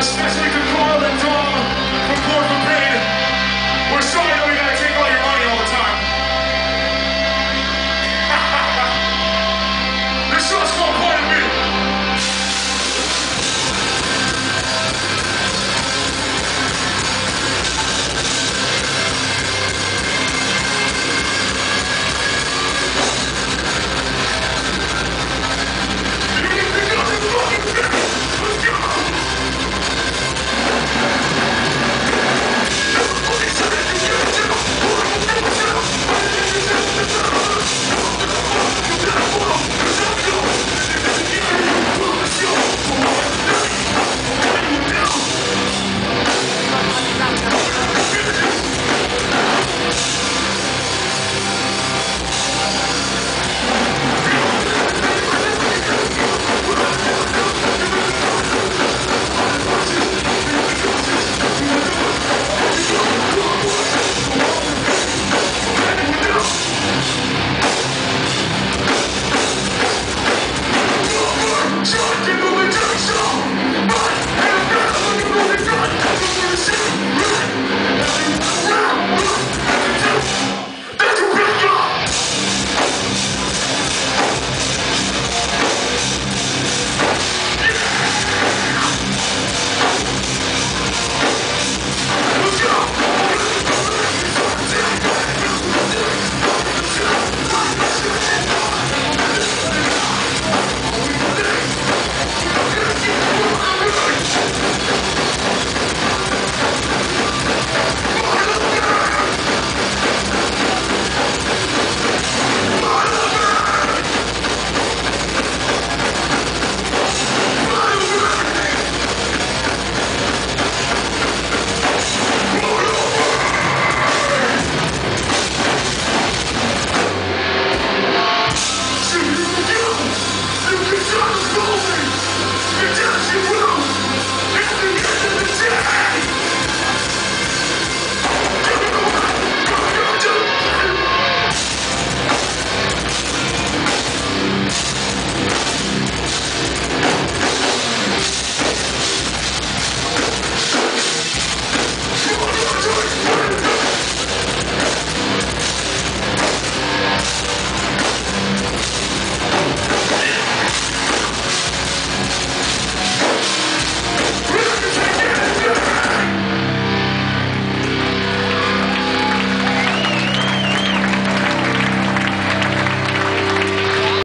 especially for